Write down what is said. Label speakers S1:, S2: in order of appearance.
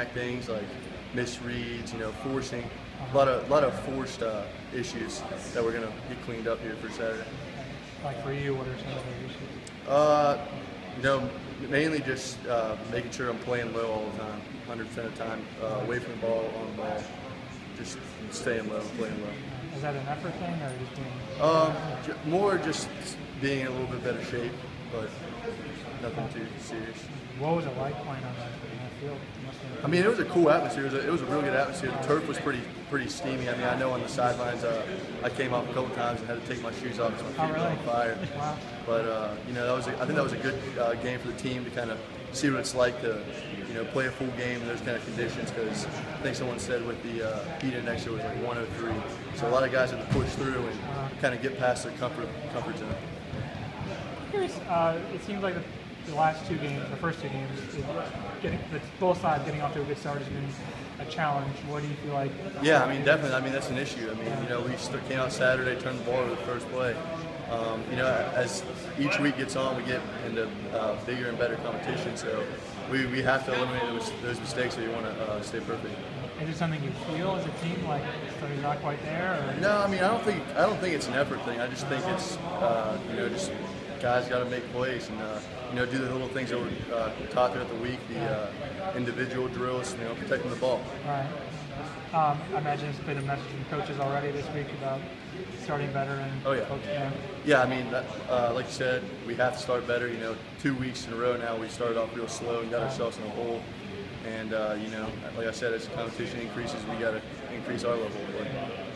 S1: knack things like misreads, you know, forcing. A lot of lot of forced uh, issues that we're gonna get cleaned up here for Saturday.
S2: Like for you, what are some of the issues?
S1: Uh, you know, mainly just uh, making sure I'm playing low all the time, 100% of the time, uh, away from the ball, on the ball, just staying low, playing low.
S2: Is that an effort thing or just being?
S1: Um, more just being in a little bit better shape, but nothing too serious.
S2: What was it like playing on that, field? It must have been-
S1: I mean, it was a cool atmosphere. It was a, it was a real good atmosphere. The turf was pretty pretty steamy. I mean, I know on the sidelines, uh, I came off a couple times and had to take my shoes off because my
S2: Oh,
S1: feet were
S2: really?
S1: on fire.
S2: Wow.
S1: But uh, you know, that was a, I think that was a good uh, game for the team to kind of see what it's like to you know play a full game in those kind of conditions. Because I think someone said with the uh, heat index it was like 103, so a lot of guys had to push through and kind of get past their comfort comfort zone.
S2: Curious, uh, it seems like the, the last two games, the first two games, getting the, both sides getting off to a good start has been a challenge. What do you feel like?
S1: Yeah, I mean, definitely. I mean, that's an issue. I mean, you know, we came out Saturday, turned the ball over the first play. Um, you know, as each week gets on, we get into uh, bigger and better competition. So we, we have to eliminate those, those mistakes if you want to uh, stay perfect.
S2: Is it something you feel as a team like so you're not quite there? Or?
S1: No, I mean, I don't think I don't think it's an effort thing. I just think it's uh, you know just guys got to make plays and uh, you know do the little things that were uh, taught throughout the week, the uh, individual drills, you know, protecting the ball.
S2: Right. Um, I imagine it's been a message from coaches already this week about starting better and
S1: Oh, yeah.
S2: coach, yeah.
S1: Yeah, I mean, that, uh, like you said, we have to start better. You know, two weeks in a row now, we started off real slow and got ourselves in a hole. And uh, you know, like I said, as the competition increases, we got to increase our level of play.